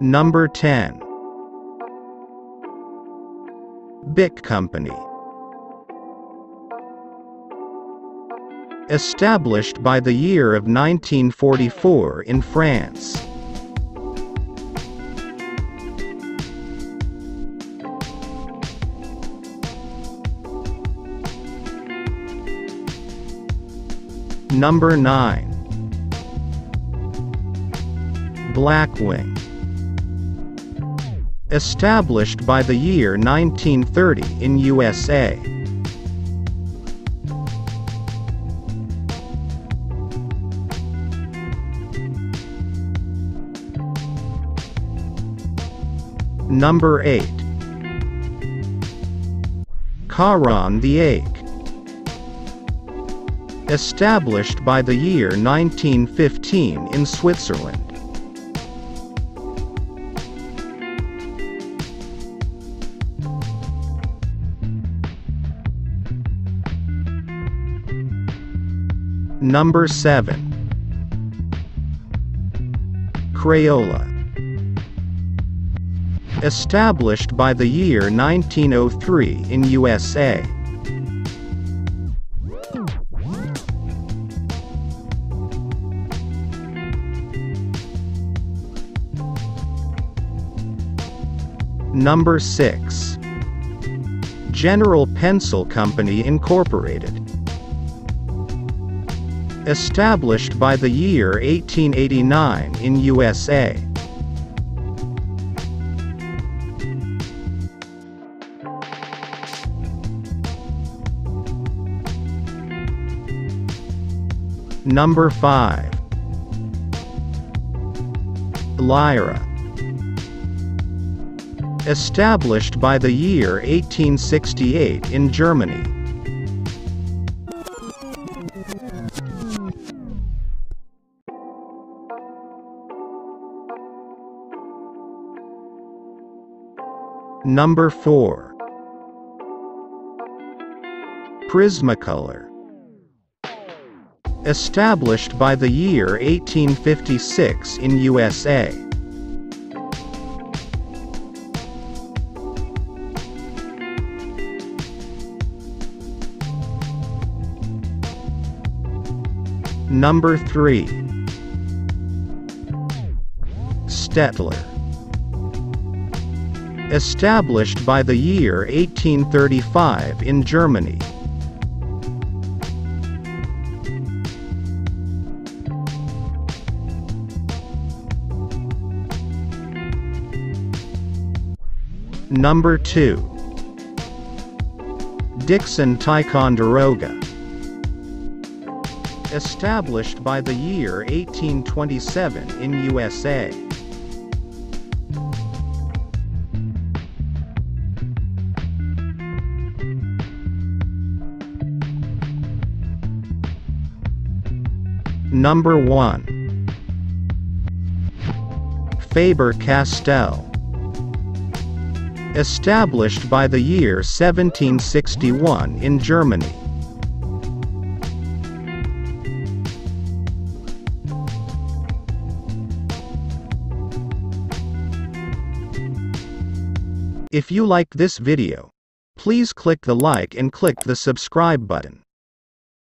Number 10. Bic Company. Established by the year of 1944 in France. Number 9. Blackwing. Established by the year 1930 in USA. Number 8. Caran d'Ache. Established by the year 1915 in Switzerland. Number 7. Crayola. Established by the year 1903 in USA. Number 6. General Pencil Company Incorporated. Established by the year 1889 in USA. Number 5. Lyra. Established by the year 1868 in Germany. Number 4. Prismacolor. Established by the year 1856 in USA. Number 3. Staedtler. Established by the year 1835 in Germany. Number 2. Dixon Ticonderoga. Established by the year 1827 in USA. Number 1. Faber-Castell. Established by the year 1761 in Germany. If you like this video, please click the like and click the subscribe button.